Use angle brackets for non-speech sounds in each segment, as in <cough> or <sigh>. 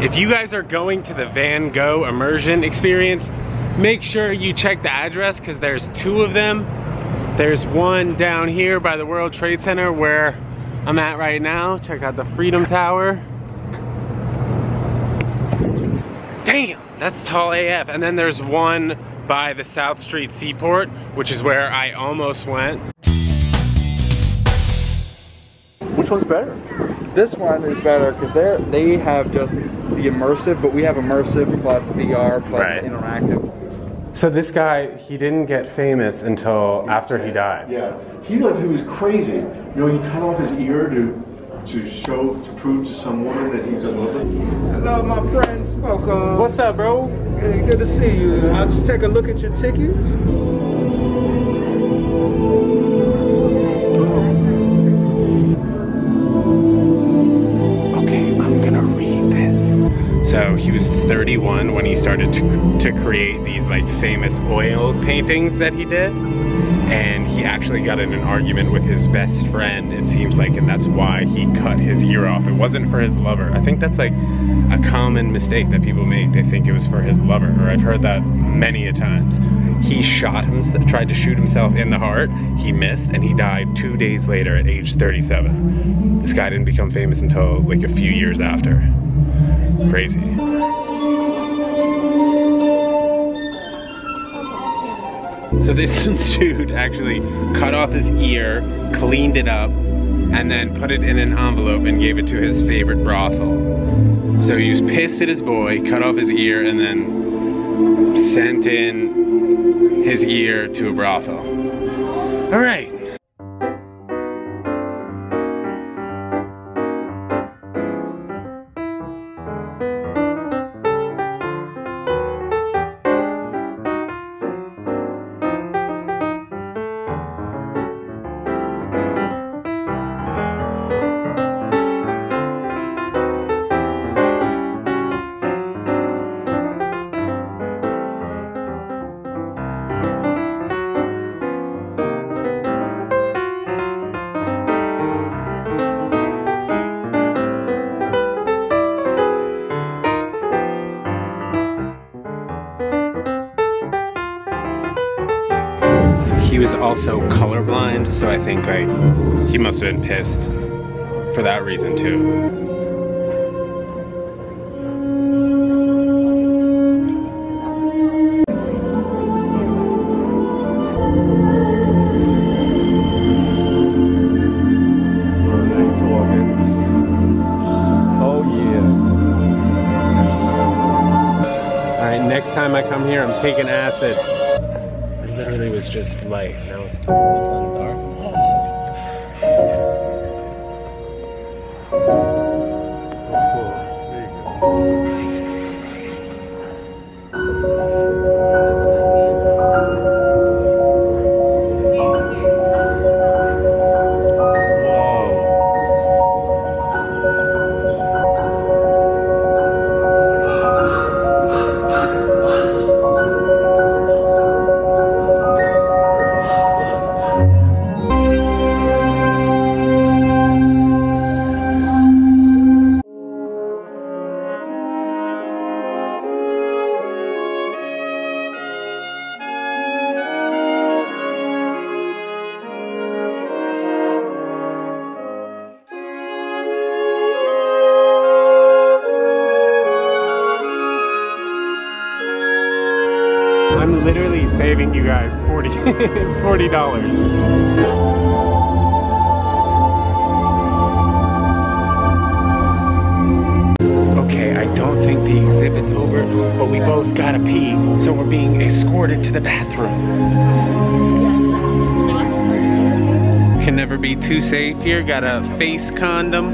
If you guys are going to the Van Gogh immersion experience, make sure you check the address because there's two of them. There's one down here by the World Trade Center where I'm at right now. Check out the Freedom Tower. Damn, that's tall AF. And then there's one by the South Street Seaport, which is where I almost went. Which one's better? This one is better because they they have just the immersive, but we have immersive plus VR plus Right. interactive. So this guy, he didn't get famous until after he died. Yeah, he like he was crazy. You know, he cut off his ear to to show to prove to some woman that he's in love Hello, my friend Spoke. What's up, bro? Hey, good to see you. I'll just take a look at your ticket. So he was 31 when he started to, to create these like famous oil paintings that he did. And he actually got in an argument with his best friend, it seems like, and that's why he cut his ear off. It wasn't for his lover. I think that's like a common mistake that people make. They think it was for his lover, or I've heard that many a times. He shot himself, tried to shoot himself in the heart. He missed, and he died two days later at age 37. This guy didn't become famous until like a few years after. Crazy. So this <laughs> dude actually cut off his ear, cleaned it up, and then put it in an envelope and gave it to his favorite brothel. So he was pissed at his boy, cut off his ear, and then sent in his ear to a brothel. All right. He was also colorblind, so I think like he must have been pissed for that reason too. Next time I come here, I'm taking acid. Was just light. Now it's totally dark. Literally saving you guys 40 <laughs> $40. Okay, I don't think the exhibit's over, but we both gotta pee, so we're being escorted to the bathroom. Can never be too safe here, got a face condom.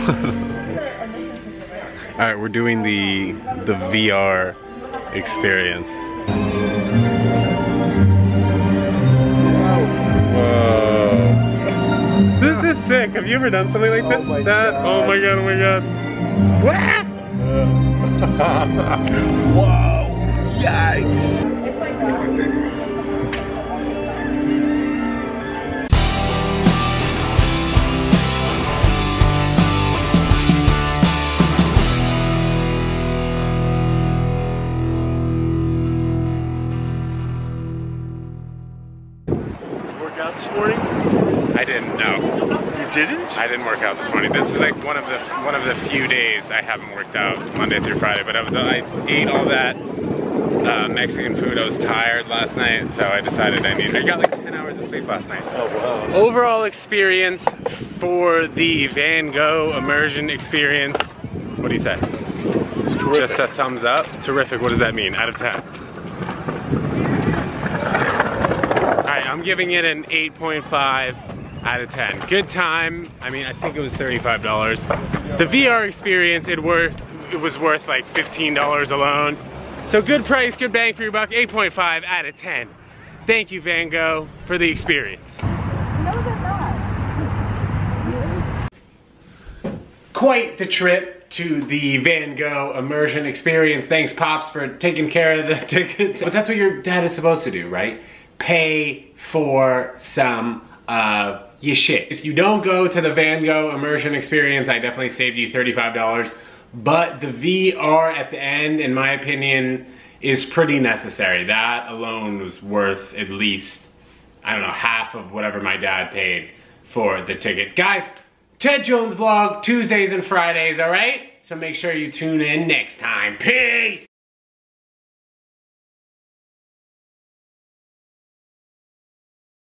<laughs> All right, we're doing the the VR experience. Whoa. This is sick. Have you ever done something like oh this? Oh my Dad? God. Oh my god, oh my god. Whoa! Yikes! Uh, didn't? I didn't work out this morning. This is like one of the one of the few days I haven't worked out Monday through Friday. But I, was, I ate all that uh, Mexican food. I was tired last night, so I decided I needed. I got like 10 hours of sleep last night. Oh wow. Overall experience for the Van Gogh immersion experience. What do you say? Just a thumbs up. Terrific. What does that mean? Out of 10. All right, I'm giving it an 8.5 out of 10. Good time. I mean, I think it was $35. The VR experience, it worth it was worth like $15 alone. So good price, good bang for your buck. 8.5 out of 10. Thank you, Van Gogh, for the experience. No, they're not. quite the trip to the Van Gogh immersion experience. Thanks, Pops, for taking care of the <laughs> tickets. But that's what your dad is supposed to do, right? Pay for some uh, your shit. If you don't go to the Van Gogh immersion experience, I definitely saved you $35. But the VR at the end, in my opinion, is pretty necessary. That alone was worth at least, I don't know, half of whatever my dad paid for the ticket. Guys, Ted Jones vlog Tuesdays and Fridays, all right? So make sure you tune in next time. Peace!